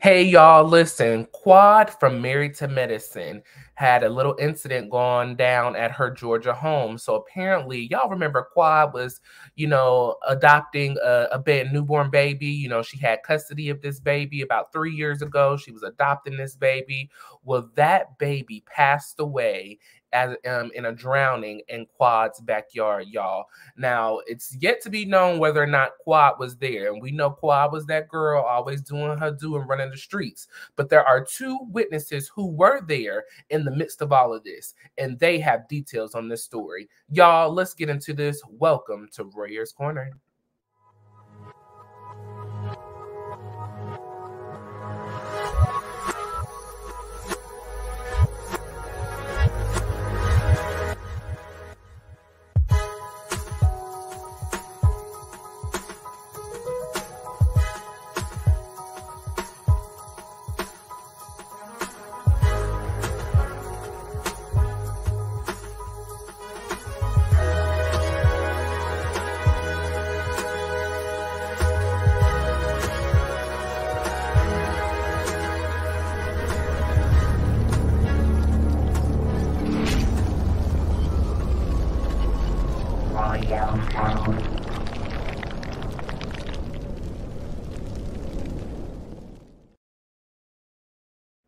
Hey, y'all, listen. Quad from Married to Medicine had a little incident going down at her Georgia home. So apparently, y'all remember Quad was, you know, adopting a, a newborn baby. You know, she had custody of this baby about three years ago. She was adopting this baby. Well, that baby passed away as um, in a drowning in Quad's backyard, y'all. Now it's yet to be known whether or not Quad was there, and we know Quad was that girl always doing her do and running the streets. But there are two witnesses who were there in the midst of all of this, and they have details on this story. Y'all, let's get into this. Welcome to Royaire's Corner.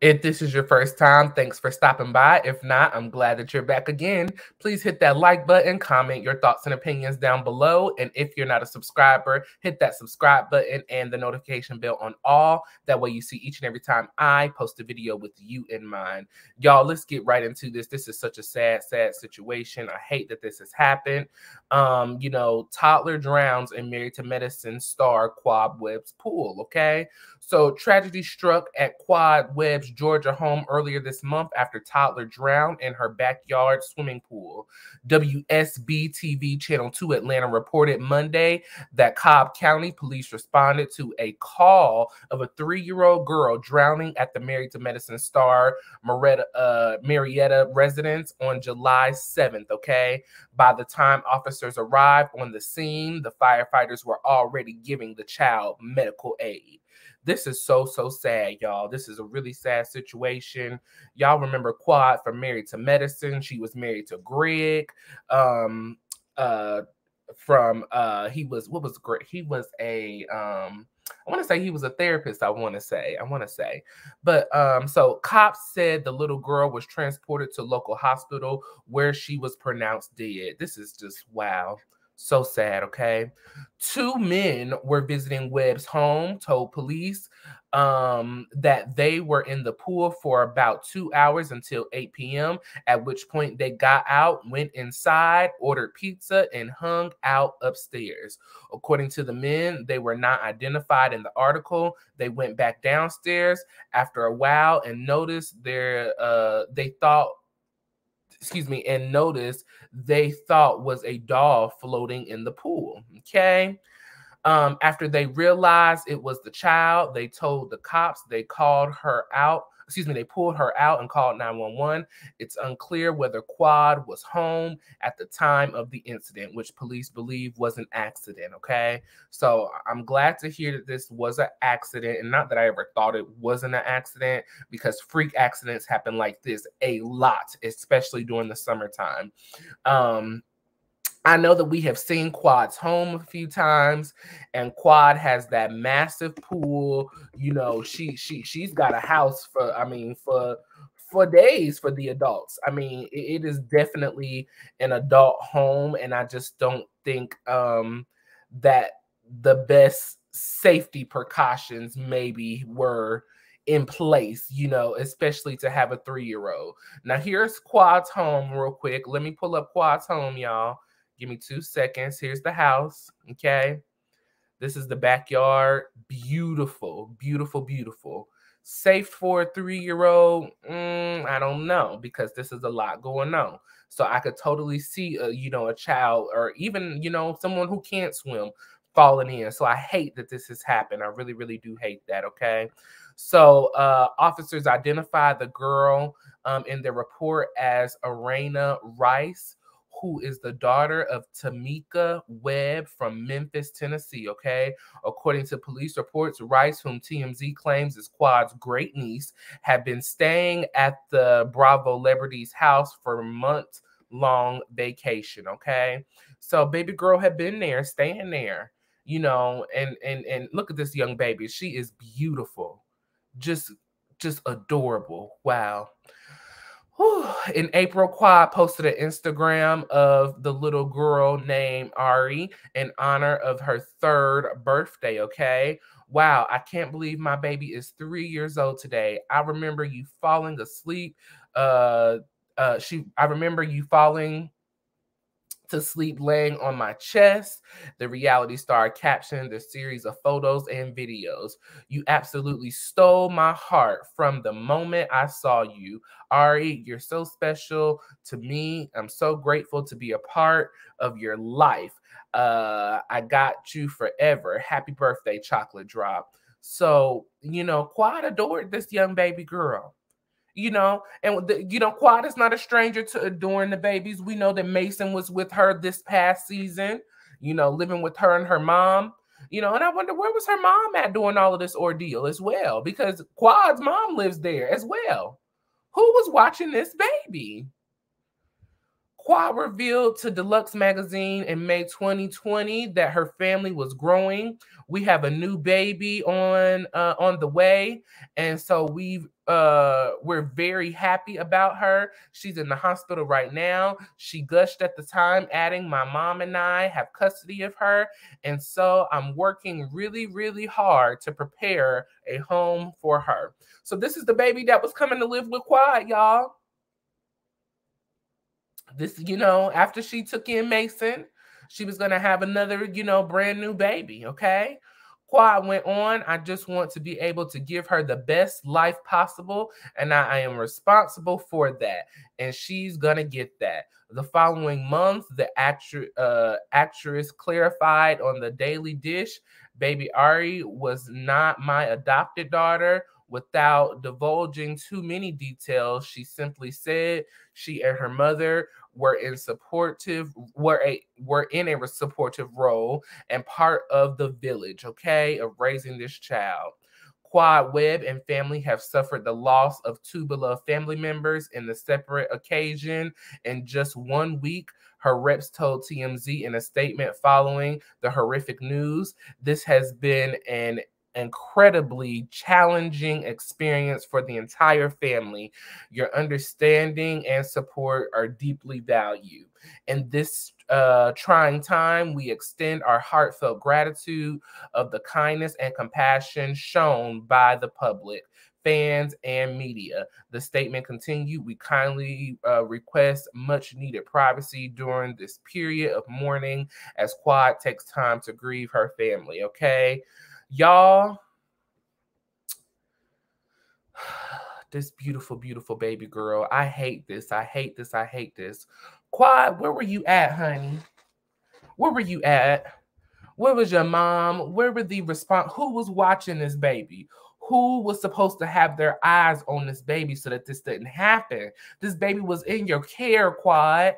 If this is your first time, thanks for stopping by. If not, I'm glad that you're back again. Please hit that like button, comment your thoughts and opinions down below. And if you're not a subscriber, hit that subscribe button and the notification bell on all. That way you see each and every time I post a video with you in mind. Y'all, let's get right into this. This is such a sad, sad situation. I hate that this has happened. Um, you know, toddler drowns in Married to Medicine star Quad Webb's pool, okay? So tragedy struck at Quad Webb's Georgia home earlier this month after toddler drowned in her backyard swimming pool. WSB TV Channel 2 Atlanta reported Monday that Cobb County police responded to a call of a three-year-old girl drowning at the Married to Medicine star Marietta, uh, Marietta residence on July 7th. Okay. By the time officers arrived on the scene, the firefighters were already giving the child medical aid. This is so, so sad, y'all. This is a really sad situation. Y'all remember Quad from Married to Medicine. She was married to Greg. Um, uh, from uh he was what was great he was a um I want to say he was a therapist. I want to say, I want to say, but um, so cops said the little girl was transported to local hospital where she was pronounced dead. This is just wow. So sad, okay? Two men were visiting Webb's home, told police um, that they were in the pool for about two hours until 8 p.m., at which point they got out, went inside, ordered pizza, and hung out upstairs. According to the men, they were not identified in the article. They went back downstairs after a while and noticed their uh, they thought excuse me, and noticed they thought was a doll floating in the pool. Okay. Um, after they realized it was the child, they told the cops, they called her out excuse me, they pulled her out and called 911. It's unclear whether Quad was home at the time of the incident, which police believe was an accident. Okay. So I'm glad to hear that this was an accident and not that I ever thought it wasn't an accident because freak accidents happen like this a lot, especially during the summertime. Um, I know that we have seen Quad's home a few times, and Quad has that massive pool. You know, she she she's got a house for I mean for for days for the adults. I mean, it, it is definitely an adult home, and I just don't think um that the best safety precautions maybe were in place, you know, especially to have a three year old. Now, here's Quad's home, real quick. Let me pull up Quad's home, y'all. Give me two seconds. Here's the house. Okay. This is the backyard. Beautiful, beautiful, beautiful. Safe for a three year old? Mm, I don't know because this is a lot going on. So I could totally see, a, you know, a child or even, you know, someone who can't swim falling in. So I hate that this has happened. I really, really do hate that. Okay. So uh, officers identified the girl um, in their report as Arena Rice who is the daughter of Tamika Webb from Memphis, Tennessee. Okay. According to police reports, Rice, whom TMZ claims is Quad's great niece, had been staying at the Bravo Celebrity's house for months long vacation. Okay. So baby girl had been there, staying there, you know, and and and look at this young baby. She is beautiful. Just just adorable. Wow. In April, Quad posted an Instagram of the little girl named Ari in honor of her third birthday. Okay. Wow, I can't believe my baby is three years old today. I remember you falling asleep. Uh, uh, she, I remember you falling to sleep laying on my chest. The reality star captioned the series of photos and videos. You absolutely stole my heart from the moment I saw you. Ari, you're so special to me. I'm so grateful to be a part of your life. Uh, I got you forever. Happy birthday, chocolate drop. So, you know, Quad adored this young baby girl you know, and the, you know, Quad is not a stranger to adoring the babies. We know that Mason was with her this past season, you know, living with her and her mom, you know, and I wonder where was her mom at doing all of this ordeal as well, because Quad's mom lives there as well. Who was watching this baby? Quad revealed to Deluxe Magazine in May 2020 that her family was growing. We have a new baby on uh, on the way, and so we uh, we're very happy about her. She's in the hospital right now. She gushed at the time, adding, "My mom and I have custody of her, and so I'm working really, really hard to prepare a home for her." So this is the baby that was coming to live with Quad, y'all this, you know, after she took in Mason, she was going to have another, you know, brand new baby. Okay. Quad went on. I just want to be able to give her the best life possible, and I, I am responsible for that. And she's gonna get that. The following month, the actress, uh, actress clarified on the Daily Dish, baby Ari was not my adopted daughter without divulging too many details. She simply said she and her mother were in supportive were a were in a supportive role and part of the village, okay, of raising this child. Quad Webb and family have suffered the loss of two beloved family members in the separate occasion. In just one week, her reps told TMZ in a statement following the horrific news. This has been an incredibly challenging experience for the entire family. Your understanding and support are deeply valued. In this uh, trying time, we extend our heartfelt gratitude of the kindness and compassion shown by the public fans, and media. The statement continued We kindly uh, request much needed privacy during this period of mourning as Quad takes time to grieve her family. Okay. Y'all, this beautiful, beautiful baby girl. I hate this. I hate this. I hate this. Quad, where were you at, honey? Where were you at? Where was your mom? Where were the response? Who was watching this baby? Who was supposed to have their eyes on this baby so that this didn't happen? This baby was in your care, Quad.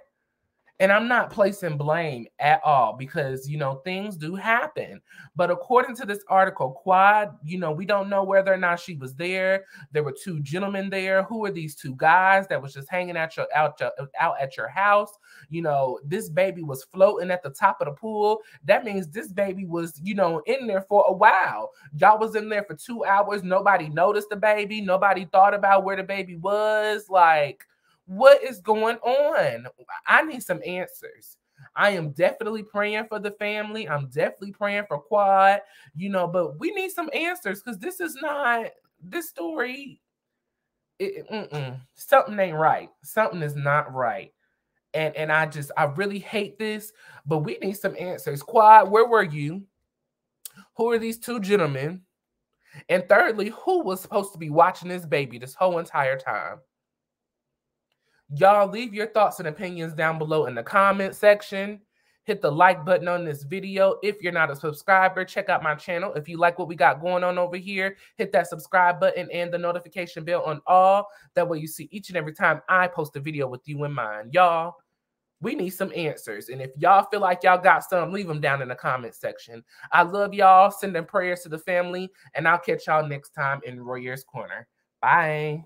And I'm not placing blame at all because, you know, things do happen. But according to this article, Quad, you know, we don't know whether or not she was there. There were two gentlemen there. Who are these two guys that was just hanging out your out, your, out at your house? You know, this baby was floating at the top of the pool. That means this baby was, you know, in there for a while. Y'all was in there for two hours. Nobody noticed the baby. Nobody thought about where the baby was. Like, what is going on? I need some answers. I am definitely praying for the family. I'm definitely praying for Quad, you know, but we need some answers because this is not this story. It, something ain't right. Something is not right. And and I just I really hate this, but we need some answers. Quad, where were you? Who are these two gentlemen? And thirdly, who was supposed to be watching this baby this whole entire time? Y'all leave your thoughts and opinions down below in the comment section. Hit the like button on this video. If you're not a subscriber, check out my channel. If you like what we got going on over here, hit that subscribe button and the notification bell on all. That way you see each and every time I post a video with you in mind. Y'all, We need some answers. And if y'all feel like y'all got some, leave them down in the comment section. I love y'all. Sending prayers to the family. And I'll catch y'all next time in Royaire's Corner. Bye.